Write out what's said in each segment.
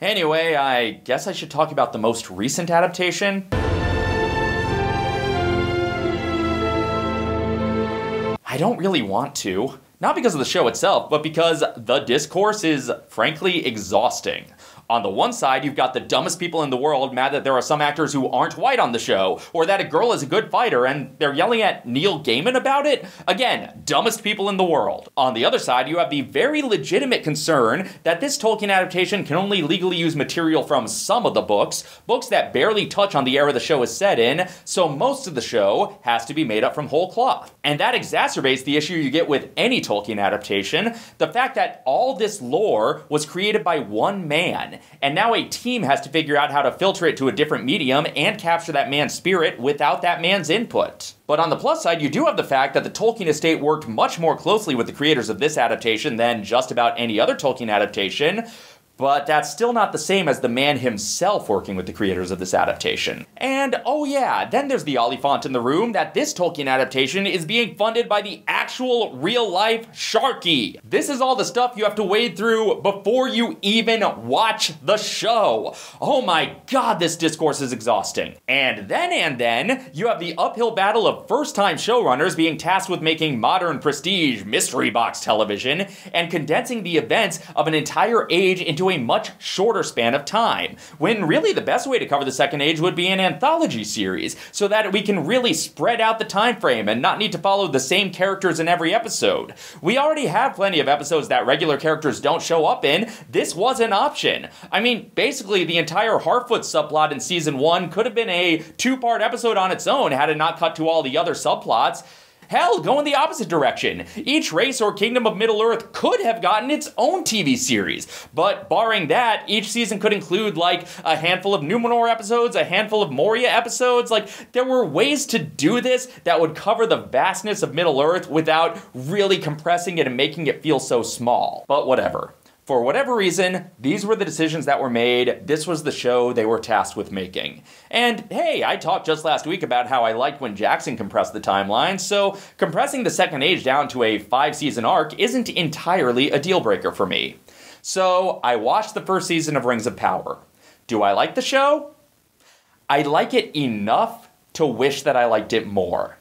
Anyway, I guess I should talk about the most recent adaptation. I don't really want to. Not because of the show itself, but because the discourse is frankly exhausting. On the one side, you've got the dumbest people in the world mad that there are some actors who aren't white on the show, or that a girl is a good fighter, and they're yelling at Neil Gaiman about it. Again, dumbest people in the world. On the other side, you have the very legitimate concern that this Tolkien adaptation can only legally use material from some of the books, books that barely touch on the era the show is set in, so most of the show has to be made up from whole cloth. And that exacerbates the issue you get with any Tolkien adaptation the fact that all this lore was created by one man and now a team has to figure out how to filter it to a different medium and capture that man's spirit without that man's input. But on the plus side, you do have the fact that the Tolkien estate worked much more closely with the creators of this adaptation than just about any other Tolkien adaptation, but that's still not the same as the man himself working with the creators of this adaptation. And oh yeah, then there's the Oliphant in the room that this Tolkien adaptation is being funded by the actual real life Sharkey. This is all the stuff you have to wade through before you even watch the show. Oh my god, this discourse is exhausting. And then and then, you have the uphill battle of first time showrunners being tasked with making modern prestige mystery box television and condensing the events of an entire age into a much shorter span of time, when really the best way to cover the Second Age would be an anthology series, so that we can really spread out the time frame and not need to follow the same characters in every episode. We already have plenty of episodes that regular characters don't show up in. This was an option. I mean, basically, the entire Harfoot subplot in season one could have been a two part episode on its own had it not cut to all the other subplots. Hell, go in the opposite direction. Each race or kingdom of Middle Earth could have gotten its own TV series, but barring that, each season could include like a handful of Numenor episodes, a handful of Moria episodes. Like, there were ways to do this that would cover the vastness of Middle Earth without really compressing it and making it feel so small. But whatever. For whatever reason, these were the decisions that were made. This was the show they were tasked with making. And hey, I talked just last week about how I liked when Jackson compressed the timeline, so compressing the second age down to a five season arc isn't entirely a deal breaker for me. So I watched the first season of Rings of Power. Do I like the show? I like it enough to wish that I liked it more.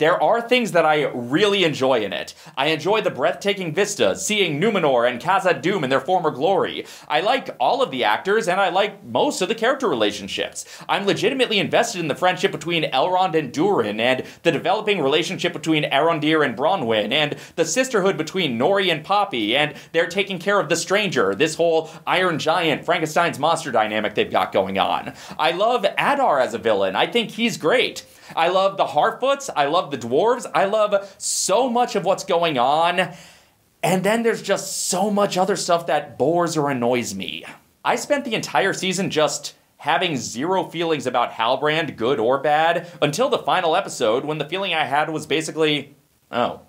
There are things that I really enjoy in it. I enjoy the breathtaking vistas, seeing Numenor and Khazad Dûm in their former glory. I like all of the actors, and I like most of the character relationships. I'm legitimately invested in the friendship between Elrond and Durin, and the developing relationship between Arondir and Bronwyn, and the sisterhood between Nori and Poppy, and they're taking care of the stranger, this whole Iron Giant, Frankenstein's monster dynamic they've got going on. I love Adar as a villain. I think he's great. I love the Harfoots. I love the dwarves. I love so much of what's going on. And then there's just so much other stuff that bores or annoys me. I spent the entire season just having zero feelings about Halbrand, good or bad, until the final episode when the feeling I had was basically, oh.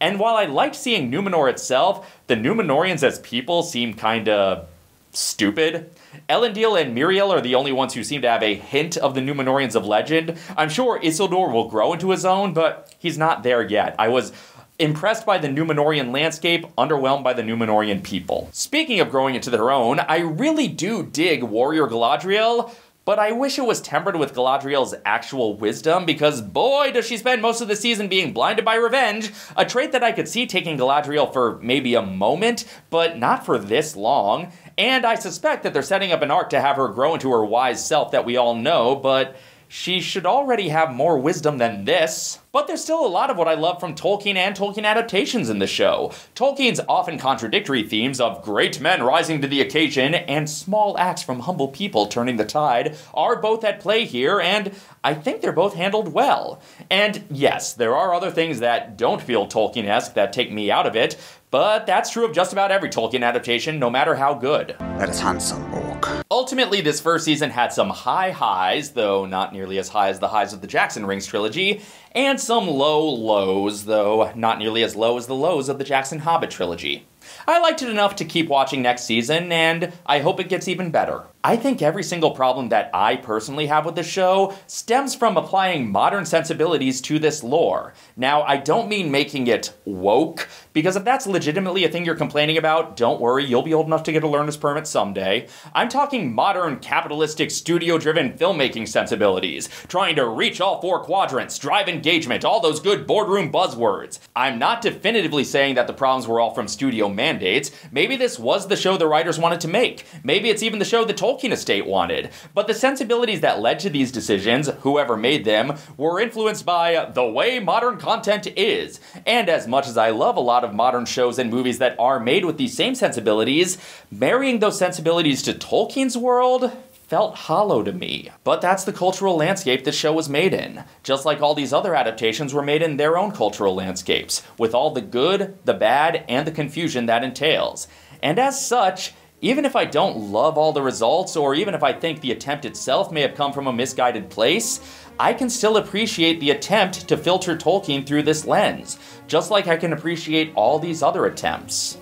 And while I liked seeing Numenor itself, the Numenorians as people seem kinda stupid. Elendil and Míriel are the only ones who seem to have a hint of the Numenorians of legend. I'm sure Isildur will grow into his own, but he's not there yet. I was impressed by the Numenorian landscape, underwhelmed by the Numenorian people. Speaking of growing into their own, I really do dig Warrior Galadriel, but I wish it was tempered with Galadriel's actual wisdom because boy does she spend most of the season being blinded by revenge, a trait that I could see taking Galadriel for maybe a moment, but not for this long. And I suspect that they're setting up an arc to have her grow into her wise self that we all know, but she should already have more wisdom than this. But there's still a lot of what I love from Tolkien and Tolkien adaptations in the show. Tolkien's often contradictory themes of great men rising to the occasion and small acts from humble people turning the tide are both at play here, and I think they're both handled well. And yes, there are other things that don't feel Tolkien esque that take me out of it, but that's true of just about every Tolkien adaptation, no matter how good. That is handsome, Orc. Ultimately, this first season had some high highs, though not nearly as high as the highs of the Jackson Rings trilogy, and some low lows, though not nearly as low as the lows of the Jackson Hobbit trilogy. I liked it enough to keep watching next season, and I hope it gets even better. I think every single problem that I personally have with the show stems from applying modern sensibilities to this lore. Now, I don't mean making it woke, because if that's legitimately a thing you're complaining about, don't worry, you'll be old enough to get a learner's permit someday. I'm talking modern, capitalistic, studio driven filmmaking sensibilities, trying to reach all four quadrants, drive engagement, all those good boardroom buzzwords. I'm not definitively saying that the problems were all from studio mandates. Maybe this was the show the writers wanted to make. Maybe it's even the show the Tolkien estate wanted. But the sensibilities that led to these decisions, whoever made them, were influenced by the way modern content is. And as much as I love a lot of modern shows and movies that are made with these same sensibilities, marrying those sensibilities to Tolkien's world felt hollow to me. But that's the cultural landscape the show was made in, just like all these other adaptations were made in their own cultural landscapes, with all the good, the bad, and the confusion that entails. And as such, even if I don't love all the results, or even if I think the attempt itself may have come from a misguided place, I can still appreciate the attempt to filter Tolkien through this lens, just like I can appreciate all these other attempts.